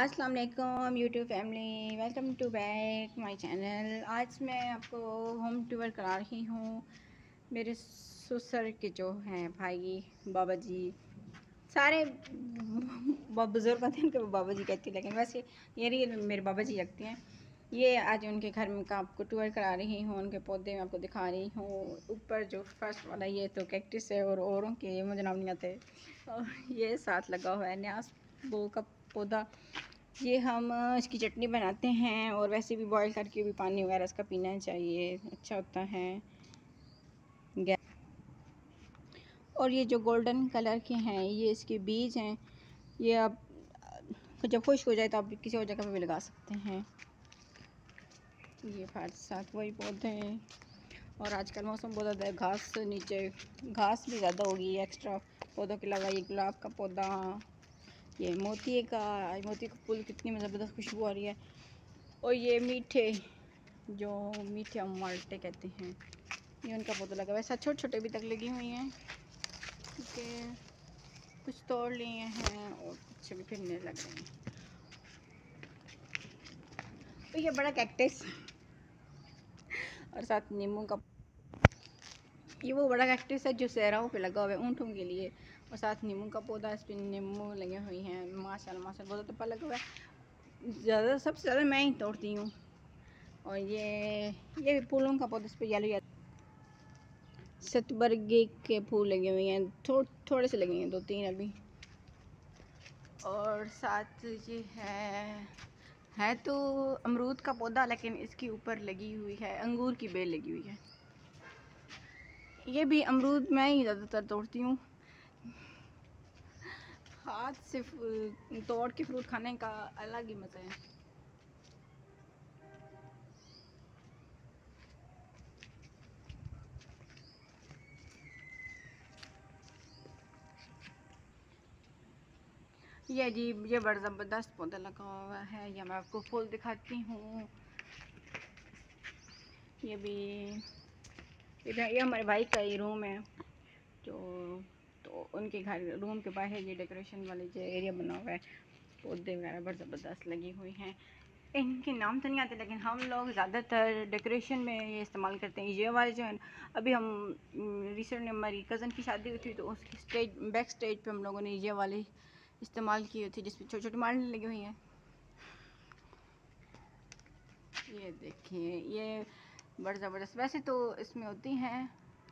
अस्सलाम वालेकुम YouTube family welcome to back my channel आज मैं आपको होम टूर करा रही हूँ। मेरे ससुर के जो हैं, भाई, बाबा जी, सारे बुज़ुर्ग होते हैं, उनको बाबा जी कहती लेकिन वैसे ये रही मेरे बाबा जी लगते हैं। ये आज उनके घर में का आपको टूर करा रही हूँ, उनके पौधे में आपको दिखा रही हूँ। ऊपर जो फ़र्स्ट वाला ये तो कैक्टिस है और औरों के मुझे नाम नहीं आते। और ये साथ लगा हुआ है, न्यास वो का पौधा। ये हम इसकी चटनी बनाते हैं और वैसे भी बॉईल करके भी पानी वगैरह इसका पीना चाहिए। अच्छा होता है। और ये जो गोल्डन कलर के हैं, ये इसके बीज हैं, ये आप जब खुश हो जाए तो आप किसी और जगह पे भी लगा सकते हैं। ये फाट साथ वही पौधे हैं। और आजकल मौसम बहुत ज़्यादा है। घास नीचे, घास भी ज़्यादा होगी एक्स्ट्रा पौधों के अलावा ये गुलाब का पौधा। ये मोती का मोती का फूल कितनी ज़बरदस्त खुशबू आ रही है। और ये मीठे, जो मीठे माल्टे कहते हैं, ये उनका पौधा लगा वैसा छोटे छोटे भी तक लगी हुई हैं। क्योंकि कुछ तोड़ लिए हैं और कुछ भी फिरने लग रहे हैं। तो ये बड़ा कैक्टस और साथ नींबू का ये वो बड़ा कैक्टस है जो सहराओं पे लगा हुआ है ऊँटों के लिए। और साथ नींबू का पौधा इस पर नींबू लगे हुए हैं माशाल्लाह माशाल्लाह बहुत अच्छा लगा हुआ है। ज़्यादा सबसे ज़्यादा मैं ही तोड़ती हूँ। और ये ये भी फूलों का पौधा इस पर येलो या सतबरगे के फूल लगे हुए हैं थो, थोड़े से लगे हैं दो तीन अभी। और साथ ये है है तो अमरूद का पौधा लेकिन इसके ऊपर लगी हुई है अंगूर की बेल लगी हुई है। ये भी अमरूद मैं ही ज़्यादातर तोड़ती हूँ। हाथ से तोड़ के फ्रूट खाने का अलग ही मज़ा है। ये जी, ये बड़ा ज़बरदस्त पौधा लगा हुआ है। ये मैं आपको फूल दिखाती हूँ। ये भी ये हमारे भाई का ही रूम है, जो तो उनके घर, रूम के बाहर ये डेकोरेशन वाले जो एरिया बना हुआ है, पौधे वगैरह बहुत ज़बरदस्त लगी हुई हैं। इनके नाम तो नहीं आते, लेकिन हम लोग ज़्यादातर डेकोरेशन में ये इस्तेमाल करते हैं। ये वाले जो है अभी हम रिसेंट हमारी कज़न की शादी हुई थी तो उसकी स्टेज बैक स्टेज पे हम लोगों ने ये वाले इस्तेमाल की हुई थी, जिसमें छोटी छोटी मारने लगी हुई हैं। ये देखिए, ये बड़ा ज़बरदस्त। वैसे तो इसमें होती हैं,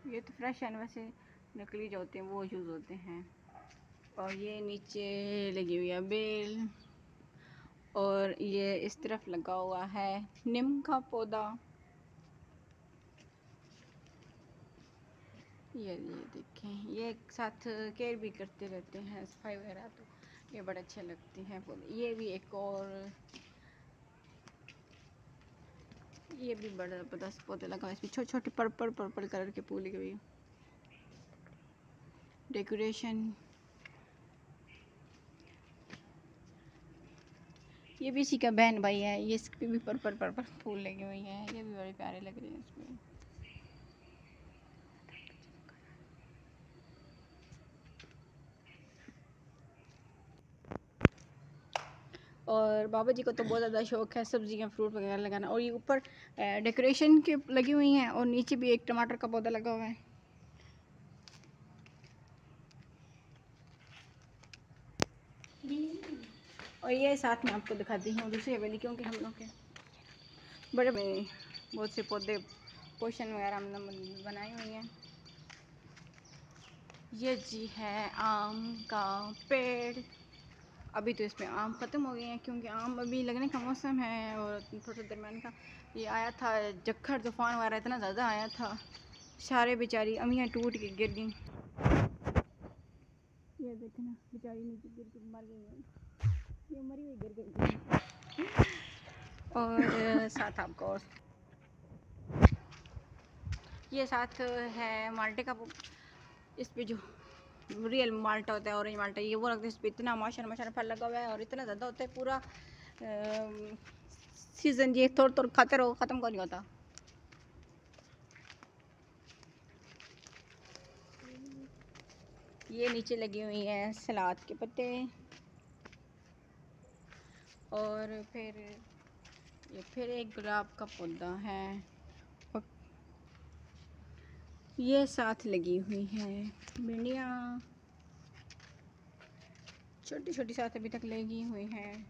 ये तो फ्रेश है वैसे। नकली जो होते हैं, वो यूज़ होते हैं। और ये नीचे लगी हुई है बेल। और ये इस तरफ़ लगा हुआ है नीम का पौधा। ये ये देखें, ये एक साथ केयर भी करते रहते हैं, सफ़ाई वगैरह तो ये बड़े अच्छे लगते हैं ये भी एक और ये भी बड़ा ज़बरदस्त पौधे लगा इसमें छोटे छोटे पर्पल पर्पल कलर के फूल लगे हुए डेकोरेशन। ये भी इसी का बहन भाई है, ये इस भी पर्पल पर्पल फूल लगे हुए हैं, ये भी बड़े प्यारे लग रहे हैं इसमें। और बाबा जी को तो बहुत ज़्यादा शौक है, सब्ज़ियाँ, फ्रूट वगैरह लगाना। और ये ऊपर डेकोरेशन के लगी हुई हैं, और नीचे भी एक टमाटर का पौधा लगा हुआ है। और ये साथ में आपको दिखाती हूँ दूसरी हवेली, क्योंकि हम लोग के बड़े बड़े बहुत से पौधे, पोषण वगैरह हमने बनाई हुई हैं। ये जी है आम का पेड़। अभी तो इसमें आम ख़त्म हो गए हैं, क्योंकि आम अभी लगने का मौसम है और थोड़ा दरमियान का ये आया था, जखर, तूफ़ान वगैरह इतना ज़्यादा आया था। सारे बेचारी अमियाँ टूट के गिर गई। ये देखना। बेचारी नीचे गिर के मर गई ये मरी हुई गिर गई। और साथ आपको ये साथ है माल्टे का इस पे जो रियल माल्टा होता है ऑरेंज माल्टा, ये वो रखते हैं इस पर इतना माशा माशा फल लगा हुआ है और इतना ज़्यादा होता है पूरा सीज़न ये थोड़ा थोड़ा खाते रहो, ख़त्म को नहीं होता। ये नीचे लगी हुई हैं सलाद के पत्ते। और फिर, ये फिर एक गुलाब का पौधा है। ये साथ लगी हुई है भिंडियाँ। छोटी छोटी साथ अभी तक लगी हुई हैं।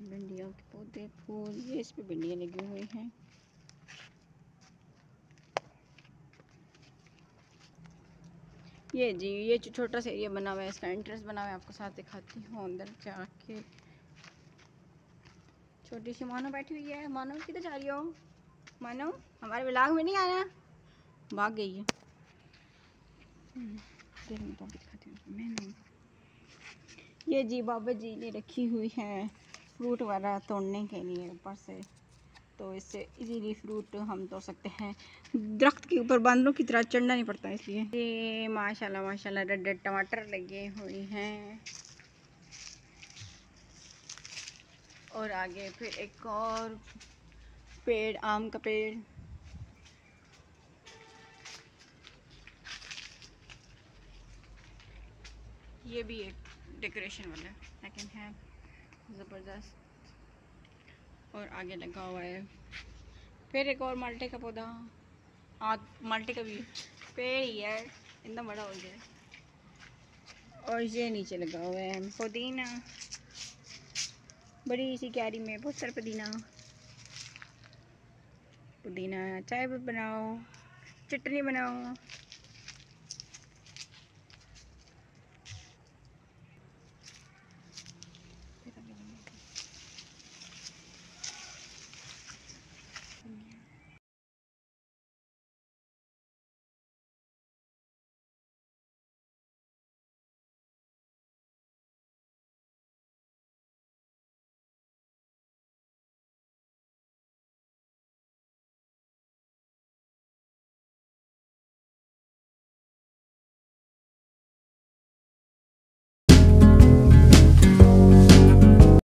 भिंडियों के पौधे, फूल, ये इस पे भिंडियाँ लगी हुई हैं। ये जी, ये छोटा सा एरिया बना हुआ है, इसका एंट्रेंस बना हुआ है, आपको साथ दिखाती हूँ अंदर जाके। छोटी सी मानो बैठी हुई है। मानो, किधर जा रही हो? मानो, हमारे ब्लाग में नहीं आना भाग गई है। मैंने ये जी, बाबा जी ने रखी हुई है फ्रूट वगैरह तोड़ने के लिए, ऊपर से। तो इससे इजीली फ्रूट हम तोड़ सकते हैं। दरख्त के ऊपर बांदरों की तरह चढ़ना नहीं पड़ता इसलिए। ये माशाल्लाह माशाल्लाह, रेड रेड टमाटर लगे हुए हैं। और आगे फिर एक और पेड़, आम का पेड़। ये भी एक डेकोरेशन वाला सेकंड है ज़बरदस्त। और आगे लगा हुआ है। फिर एक और माल्टे का पौधा। हाँ माल्टे का भी पेड़ ही है। इतना बड़ा हो गया। और ये नीचे लगा हुआ है। पुदीना। बड़ी सी क्यारी में बहुत सारा पुदीना। पुदीना, चाय बनाओ। चटनी बनाओ।